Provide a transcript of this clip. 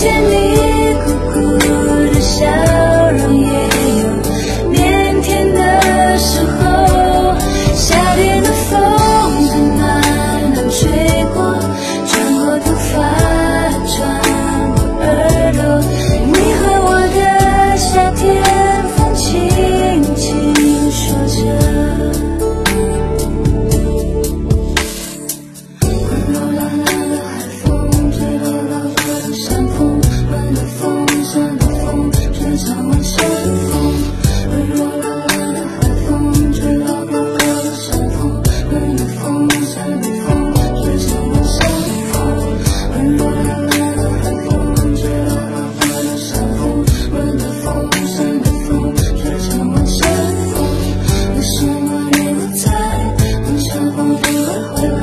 见你。时候